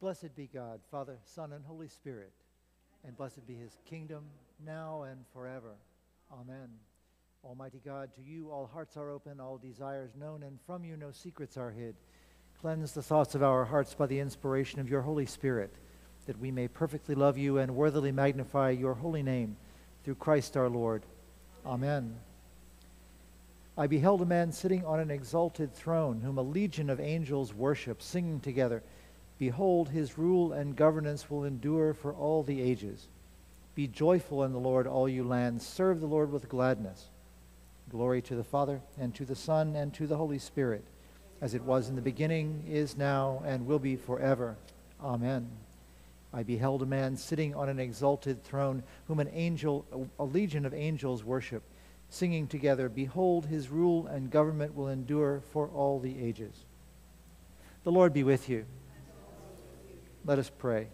Blessed be God, Father, Son, and Holy Spirit, and blessed be his kingdom, now and forever. Amen. Almighty God, to you all hearts are open, all desires known, and from you no secrets are hid. Cleanse the thoughts of our hearts by the inspiration of your Holy Spirit, that we may perfectly love you and worthily magnify your holy name, through Christ our Lord. Amen. I beheld a man sitting on an exalted throne, whom a legion of angels worship, singing together. Behold, his rule and governance will endure for all the ages. Be joyful in the Lord, all you lands. Serve the Lord with gladness. Glory to the Father, and to the Son, and to the Holy Spirit, as it was in the beginning, is now, and will be forever. Amen. I beheld a man sitting on an exalted throne, whom an angel, a legion of angels worship, singing together, Behold, his rule and government will endure for all the ages. The Lord be with you. Let us pray.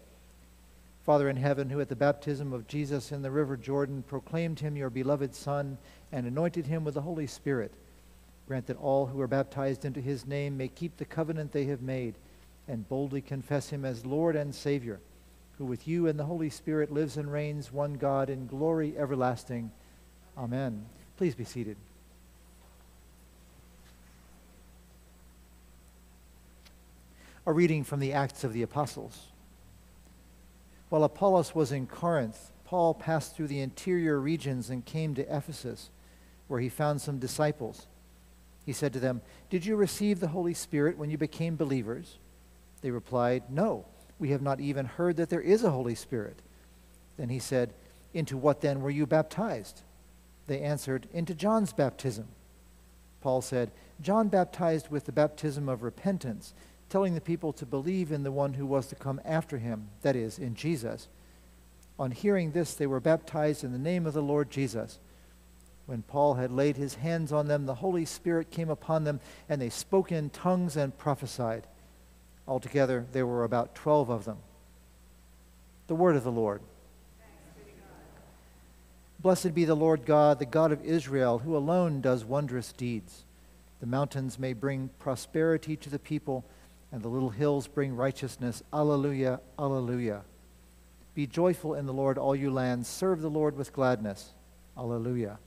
Father in heaven, who at the baptism of Jesus in the river Jordan proclaimed him your beloved Son and anointed him with the Holy Spirit, grant that all who are baptized into his name may keep the covenant they have made and boldly confess him as Lord and Savior, who with you and the Holy Spirit lives and reigns one God in glory everlasting. Amen. Please be seated. A reading from the Acts of the Apostles. While Apollos was in Corinth, Paul passed through the interior regions and came to Ephesus, where he found some disciples. He said to them, Did you receive the Holy Spirit when you became believers? They replied, No, we have not even heard that there is a Holy Spirit. Then he said, Into what then were you baptized? They answered, Into John's baptism. Paul said, John baptized with the baptism of repentance telling the people to believe in the one who was to come after him, that is, in Jesus. On hearing this, they were baptized in the name of the Lord Jesus. When Paul had laid his hands on them, the Holy Spirit came upon them, and they spoke in tongues and prophesied. Altogether, there were about twelve of them. The word of the Lord. Blessed be the Lord God, the God of Israel, who alone does wondrous deeds. The mountains may bring prosperity to the people and the little hills bring righteousness. Alleluia, alleluia. Be joyful in the Lord, all you lands. Serve the Lord with gladness. Alleluia.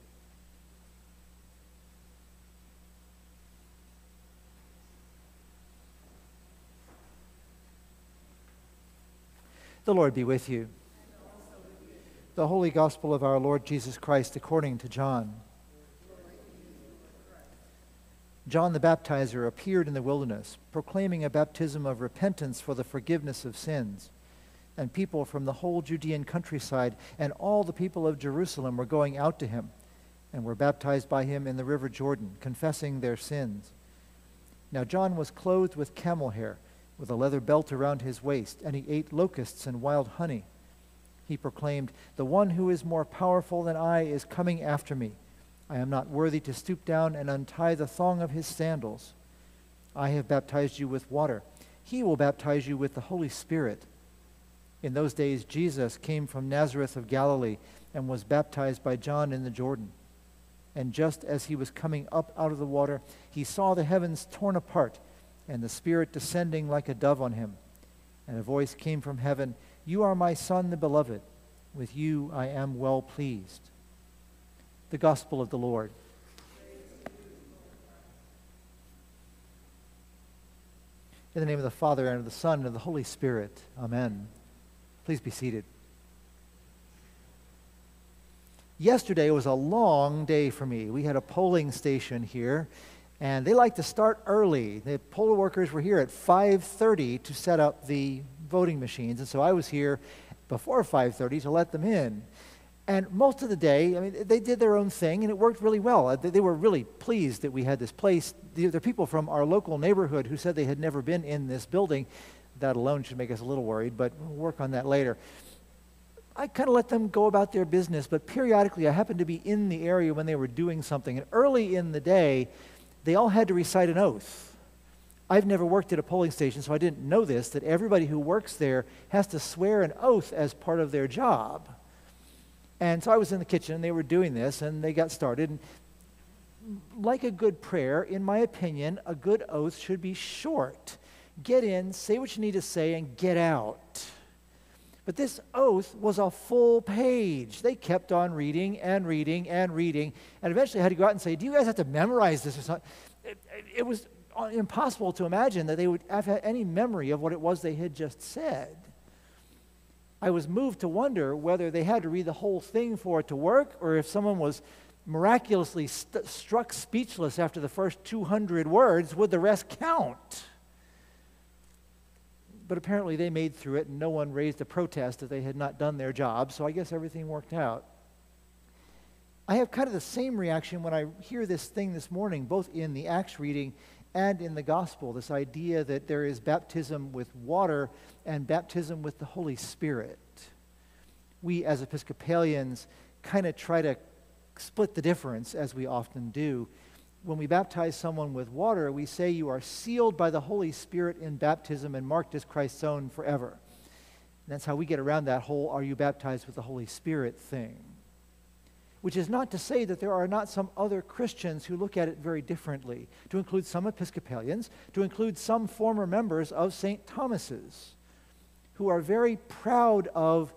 The Lord be with you. The Holy Gospel of our Lord Jesus Christ according to John. John the Baptizer appeared in the wilderness, proclaiming a baptism of repentance for the forgiveness of sins. And people from the whole Judean countryside and all the people of Jerusalem were going out to him and were baptized by him in the river Jordan, confessing their sins. Now John was clothed with camel hair, with a leather belt around his waist, and he ate locusts and wild honey. He proclaimed, The one who is more powerful than I is coming after me I am not worthy to stoop down and untie the thong of his sandals. I have baptized you with water. He will baptize you with the Holy Spirit. In those days, Jesus came from Nazareth of Galilee and was baptized by John in the Jordan. And just as he was coming up out of the water, he saw the heavens torn apart and the Spirit descending like a dove on him. And a voice came from heaven You are my Son, the beloved. With you I am well pleased the gospel of the Lord. In the name of the Father, and of the Son, and of the Holy Spirit. Amen. Please be seated. Yesterday was a long day for me. We had a polling station here, and they like to start early. The poll workers were here at 5.30 to set up the voting machines, and so I was here before 5.30 to let them in. And most of the day, I mean, they did their own thing, and it worked really well. Uh, they were really pleased that we had this place. There are people from our local neighborhood who said they had never been in this building. That alone should make us a little worried, but we'll work on that later. I kind of let them go about their business, but periodically I happened to be in the area when they were doing something. And early in the day, they all had to recite an oath. I've never worked at a polling station, so I didn't know this that everybody who works there has to swear an oath as part of their job. And so I was in the kitchen and they were doing this and they got started. And like a good prayer, in my opinion, a good oath should be short. get in, say what you need to say, and get out. But this oath was a full page. They kept on reading and reading and reading, and eventually I had to go out and say, Do you guys have to memorize this or something? It, it was uh, impossible to imagine that they would have had any memory of what it was they had just said. I was moved to wonder whether they had to read the whole thing for it to work, or if someone was miraculously st- struck speechless after the first 200 words, would the rest count? But apparently they made through it, and no one raised a protest that they had not done their job, so I guess everything worked out. I have kind of the same reaction when I hear this thing this morning, both in the Acts reading and in the gospel this idea that there is baptism with water and baptism with the Holy Spirit. We, as Episcopalians, kind of try to split the difference, as we often do. When we baptize someone with water, we say you are sealed by the Holy Spirit in baptism and marked as Christ's own forever. And that's how we get around that whole are you baptized with the Holy Spirit thing. Which is not to say that there are not some other Christians who look at it very differently, to include some Episcopalians, to include some former members of St. Thomas's, who are very proud of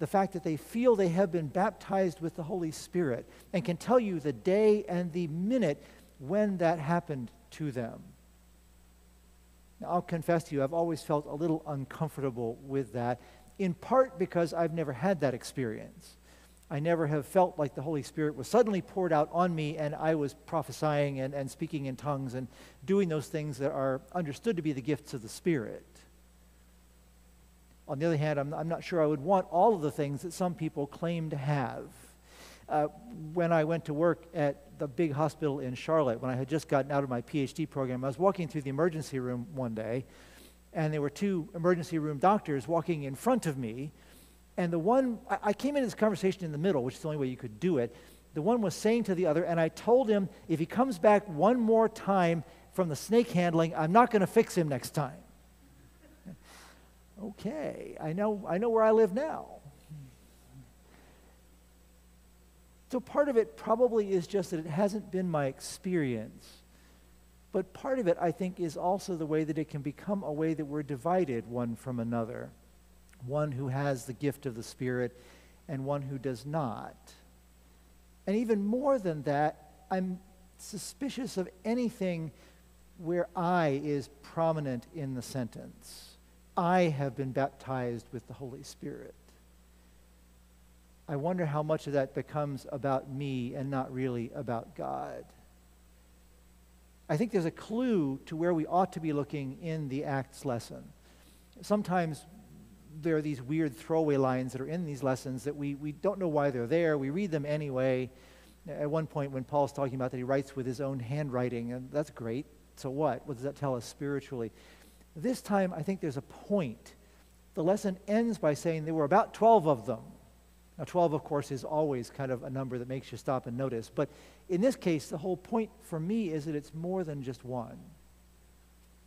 the fact that they feel they have been baptized with the Holy Spirit and can tell you the day and the minute when that happened to them. Now, I'll confess to you, I've always felt a little uncomfortable with that, in part because I've never had that experience. I never have felt like the Holy Spirit was suddenly poured out on me and I was prophesying and, and speaking in tongues and doing those things that are understood to be the gifts of the Spirit. On the other hand, I'm, I'm not sure I would want all of the things that some people claim to have. Uh, when I went to work at the big hospital in Charlotte, when I had just gotten out of my PhD program, I was walking through the emergency room one day, and there were two emergency room doctors walking in front of me. And the one, I, came into this conversation in the middle, which is the only way you could do it. The one was saying to the other, and I told him if he comes back one more time from the snake handling, I'm not going to fix him next time okay, I know, I know where I live now. So part of it probably is just that it hasn't been my experience. But part of it, I think, is also the way that it can become a way that we're divided one from another. One who has the gift of the Spirit and one who does not. And even more than that, I'm suspicious of anything where I is prominent in the sentence. I have been baptized with the Holy Spirit. I wonder how much of that becomes about me and not really about God. I think there's a clue to where we ought to be looking in the Acts lesson. Sometimes there are these weird throwaway lines that are in these lessons that we, we don't know why they're there. We read them anyway. At one point, when Paul's talking about that he writes with his own handwriting, and that's great. So what? What does that tell us spiritually? This time, I think there's a point. The lesson ends by saying there were about 12 of them. Now, 12, of course, is always kind of a number that makes you stop and notice. But in this case, the whole point for me is that it's more than just one.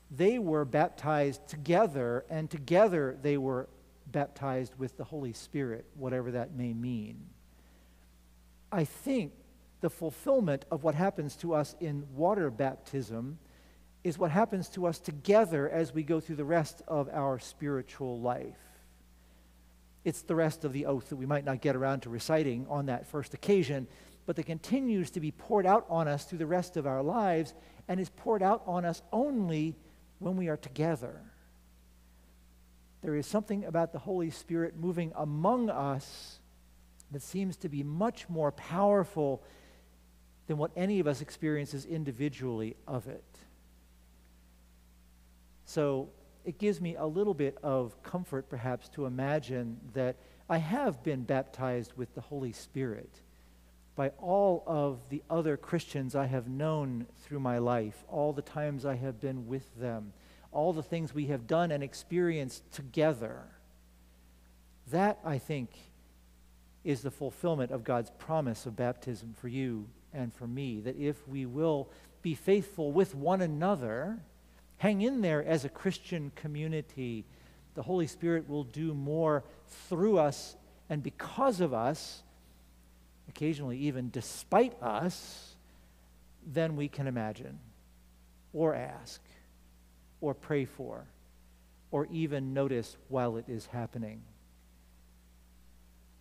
They were baptized together, and together they were baptized with the Holy Spirit, whatever that may mean. I think the fulfillment of what happens to us in water baptism is what happens to us together as we go through the rest of our spiritual life. It's the rest of the oath that we might not get around to reciting on that first occasion, but that continues to be poured out on us through the rest of our lives and is poured out on us only when we are together. There is something about the Holy Spirit moving among us that seems to be much more powerful than what any of us experiences individually of it. So it gives me a little bit of comfort, perhaps, to imagine that I have been baptized with the Holy Spirit by all of the other Christians I have known through my life, all the times I have been with them, all the things we have done and experienced together. That, I think, is the fulfillment of God's promise of baptism for you and for me. That if we will be faithful with one another, Hang in there as a Christian community. The Holy Spirit will do more through us and because of us, occasionally even despite us, than we can imagine or ask or pray for or even notice while it is happening.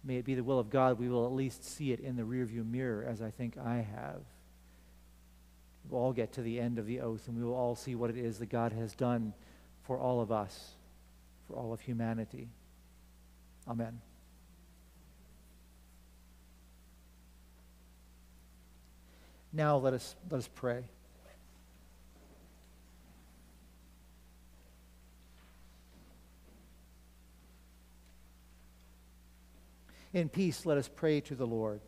May it be the will of God we will at least see it in the rearview mirror, as I think I have. We'll all get to the end of the oath and we will all see what it is that God has done for all of us, for all of humanity. Amen. Now let us, let us pray. In peace, let us pray to the Lord.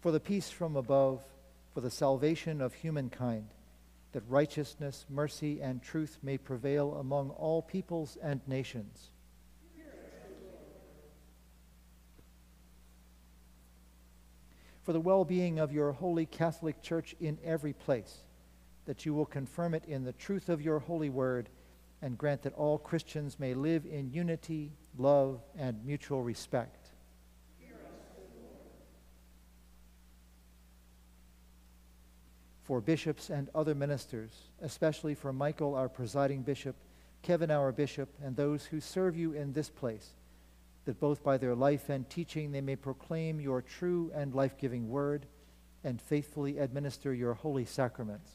For the peace from above, for the salvation of humankind, that righteousness, mercy, and truth may prevail among all peoples and nations. For the well being of your holy Catholic Church in every place, that you will confirm it in the truth of your holy word and grant that all Christians may live in unity, love, and mutual respect. For bishops and other ministers, especially for Michael, our presiding bishop, Kevin, our bishop, and those who serve you in this place, that both by their life and teaching they may proclaim your true and life giving word and faithfully administer your holy sacraments.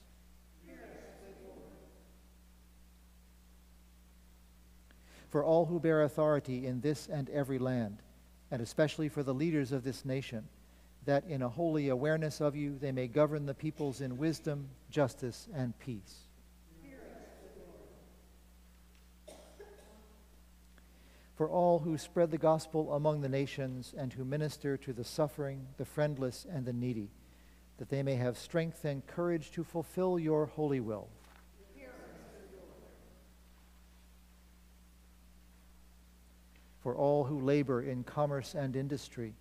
For all who bear authority in this and every land, and especially for the leaders of this nation, that in a holy awareness of you they may govern the peoples in wisdom, justice, and peace. For all who spread the gospel among the nations and who minister to the suffering, the friendless, and the needy, that they may have strength and courage to fulfill your holy will. For all who labor in commerce and industry,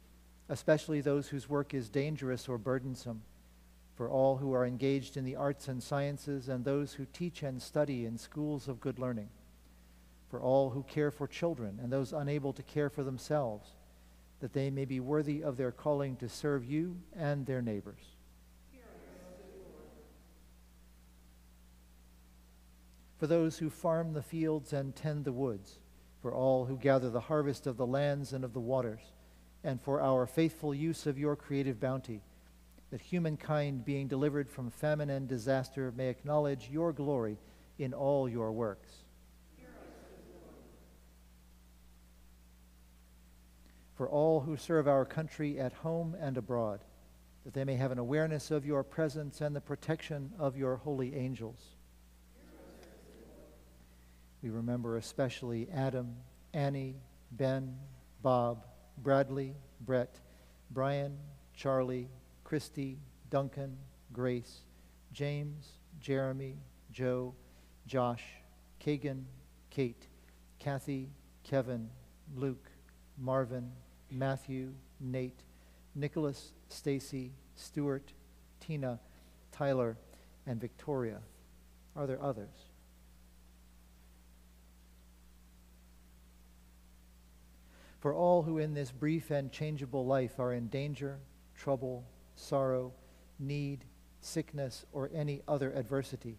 especially those whose work is dangerous or burdensome, for all who are engaged in the arts and sciences and those who teach and study in schools of good learning, for all who care for children and those unable to care for themselves, that they may be worthy of their calling to serve you and their neighbors. For those who farm the fields and tend the woods, for all who gather the harvest of the lands and of the waters, and for our faithful use of your creative bounty, that humankind, being delivered from famine and disaster, may acknowledge your glory in all your works. For all who serve our country at home and abroad, that they may have an awareness of your presence and the protection of your holy angels we remember especially Adam, Annie, Ben, Bob, Bradley, Brett, Brian, Charlie, Christy, Duncan, Grace, James, Jeremy, Joe, Josh, Kagan, Kate, Kathy, Kevin, Luke, Marvin, Matthew, Nate, Nicholas, Stacy, Stuart, Tina, Tyler, and Victoria. Are there others? For all who in this brief and changeable life are in danger, trouble, sorrow, need, sickness, or any other adversity,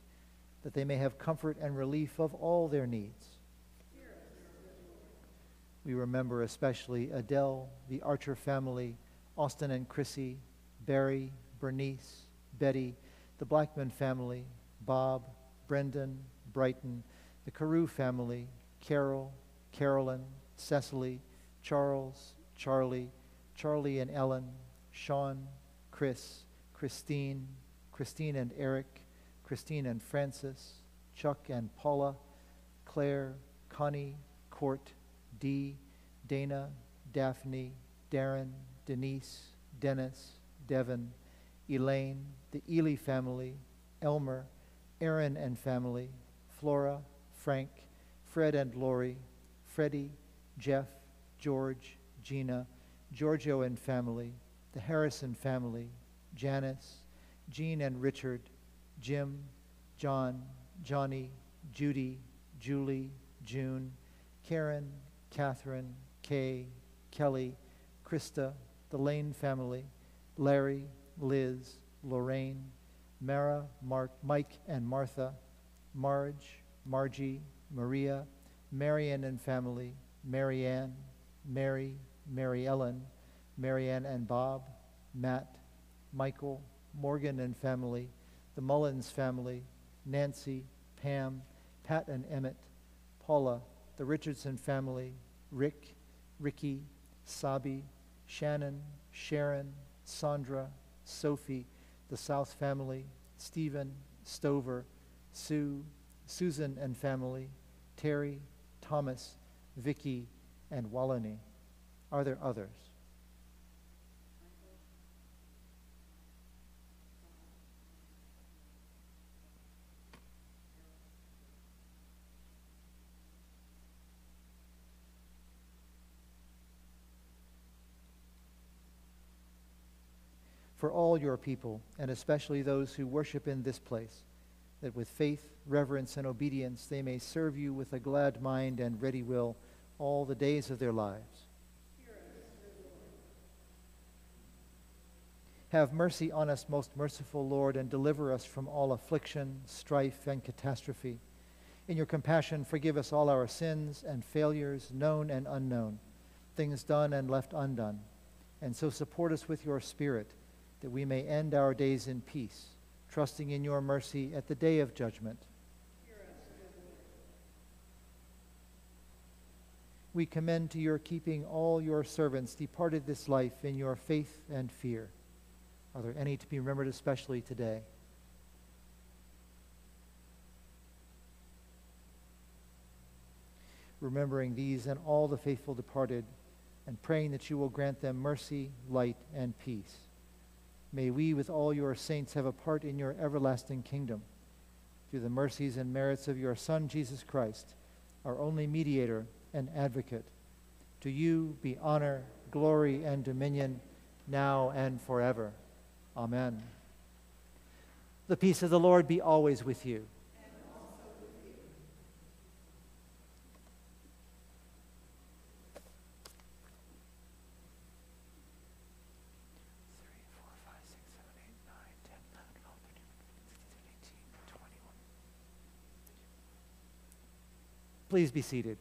that they may have comfort and relief of all their needs. We remember especially Adele, the Archer family, Austin and Chrissy, Barry, Bernice, Betty, the Blackman family, Bob, Brendan, Brighton, the Carew family, Carol, Carolyn, Cecily, Charles, Charlie, Charlie and Ellen, Sean, Chris, Christine, Christine and Eric, Christine and Francis, Chuck and Paula, Claire, Connie, Court, Dee, Dana, Daphne, Darren, Denise, Dennis, Devin, Elaine, the Ely family, Elmer, Aaron and family, Flora, Frank, Fred and Lori, Freddie, Jeff, George, Gina, Giorgio and family, the Harrison family, Janice, Jean and Richard, Jim, John, Johnny, Judy, Julie, June, Karen, Catherine, Kay, Kelly, Krista, the Lane family, Larry, Liz, Lorraine, Mara, Mark, Mike and Martha, Marge, Margie, Maria, Marion and family, Marianne, Mary, Mary Ellen, Marianne and Bob, Matt, Michael, Morgan and family, the Mullins family, Nancy, Pam, Pat and Emmett, Paula, the Richardson family, Rick, Ricky, Sabi, Shannon, Sharon, Sandra, Sophie, the South family, Stephen, Stover, Sue, Susan and family, Terry, Thomas, Vicky, and Walani. Are there others? For all your people, and especially those who worship in this place, that with faith, reverence, and obedience they may serve you with a glad mind and ready will all the days of their lives. Have mercy on us, most merciful Lord, and deliver us from all affliction, strife, and catastrophe. In your compassion, forgive us all our sins and failures, known and unknown, things done and left undone. And so support us with your Spirit, that we may end our days in peace, trusting in your mercy at the day of judgment. We commend to your keeping all your servants departed this life in your faith and fear. Are there any to be remembered especially today? Remembering these and all the faithful departed, and praying that you will grant them mercy, light, and peace. May we, with all your saints, have a part in your everlasting kingdom. Through the mercies and merits of your Son, Jesus Christ, our only mediator and advocate. To you be honor, glory, and dominion now and forever. Amen. The peace of the Lord be always with you. And also with you. Please be seated.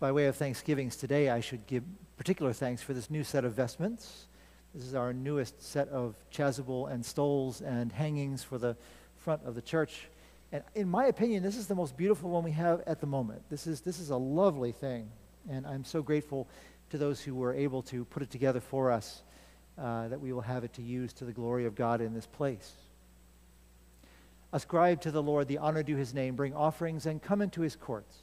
By way of thanksgivings today, I should give particular thanks for this new set of vestments. This is our newest set of chasuble and stoles and hangings for the front of the church. And in my opinion, this is the most beautiful one we have at the moment. This is, this is a lovely thing. And I'm so grateful to those who were able to put it together for us uh, that we will have it to use to the glory of God in this place. Ascribe to the Lord the honor due his name, bring offerings, and come into his courts.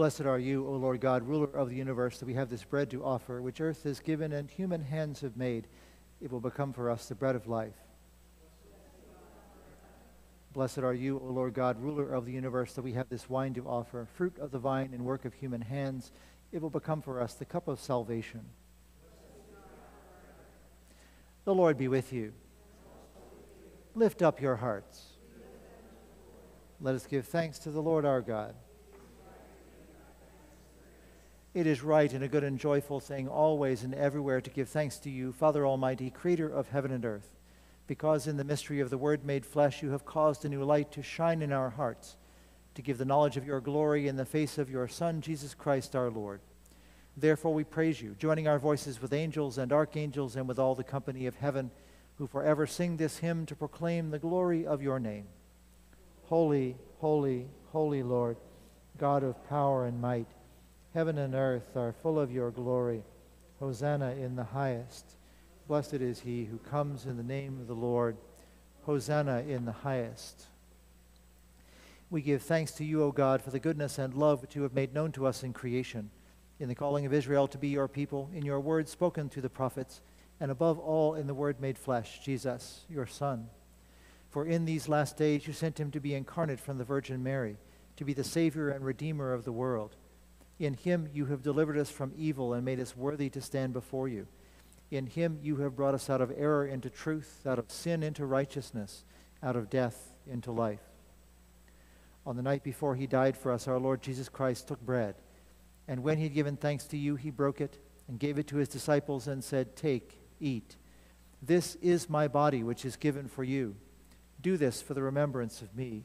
Blessed are you, O Lord God, ruler of the universe, that we have this bread to offer, which earth has given and human hands have made. it will become for us the bread of life. Blessed are you, O Lord God, ruler of the universe, that we have this wine to offer, fruit of the vine and work of human hands. It will become for us the cup of salvation. The Lord be with you. Lift up your hearts. Let us give thanks to the Lord our God. It is right and a good and joyful thing always and everywhere to give thanks to you, Father Almighty, creator of heaven and earth, because in the mystery of the Word made flesh you have caused a new light to shine in our hearts, to give the knowledge of your glory in the face of your Son, Jesus Christ our Lord. Therefore we praise you, joining our voices with angels and archangels and with all the company of heaven, who forever sing this hymn to proclaim the glory of your name. Holy, holy, holy Lord, God of power and might. Heaven and earth are full of your glory. Hosanna in the highest. Blessed is he who comes in the name of the Lord. Hosanna in the highest. We give thanks to you, O God, for the goodness and love which you have made known to us in creation, in the calling of Israel to be your people, in your word spoken to the prophets, and above all in the word made flesh, Jesus, your Son. For in these last days you sent him to be incarnate from the Virgin Mary, to be the Savior and Redeemer of the world. In him you have delivered us from evil and made us worthy to stand before you. In him you have brought us out of error into truth, out of sin into righteousness, out of death into life. On the night before he died for us, our Lord Jesus Christ took bread, and when he had given thanks to you, he broke it and gave it to his disciples and said, Take, eat. This is my body, which is given for you. Do this for the remembrance of me.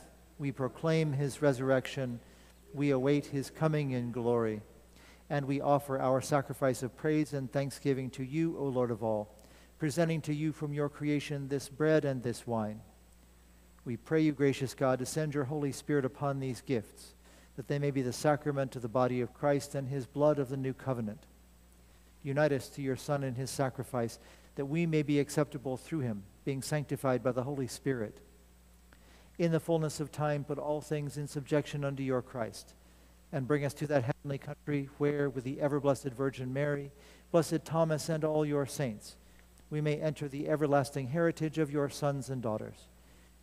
we proclaim his resurrection. We await his coming in glory. And we offer our sacrifice of praise and thanksgiving to you, O Lord of all, presenting to you from your creation this bread and this wine. We pray you, gracious God, to send your Holy Spirit upon these gifts, that they may be the sacrament of the body of Christ and his blood of the new covenant. Unite us to your Son and his sacrifice, that we may be acceptable through him, being sanctified by the Holy Spirit in the fullness of time, put all things in subjection unto your Christ, and bring us to that heavenly country where, with the ever blessed Virgin Mary, blessed Thomas, and all your saints, we may enter the everlasting heritage of your sons and daughters.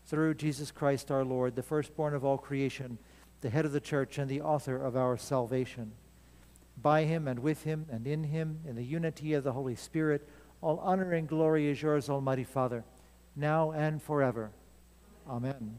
Through Jesus Christ our Lord, the firstborn of all creation, the head of the church, and the author of our salvation. By him, and with him, and in him, in the unity of the Holy Spirit, all honor and glory is yours, Almighty Father, now and forever. Amen.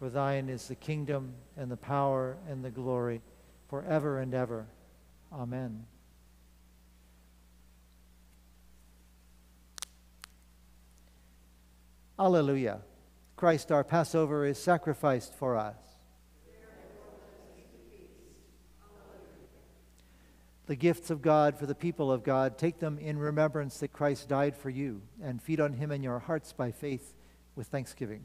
For thine is the kingdom and the power and the glory forever and ever. Amen. Alleluia. Christ our Passover is sacrificed for us. The gifts of God for the people of God, take them in remembrance that Christ died for you, and feed on him in your hearts by faith with thanksgiving.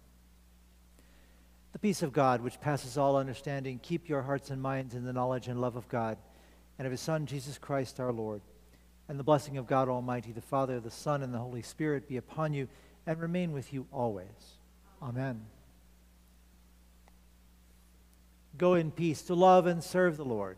Peace of God, which passes all understanding, keep your hearts and minds in the knowledge and love of God and of his Son, Jesus Christ our Lord. And the blessing of God Almighty, the Father, the Son, and the Holy Spirit be upon you and remain with you always. Amen. Go in peace to love and serve the Lord.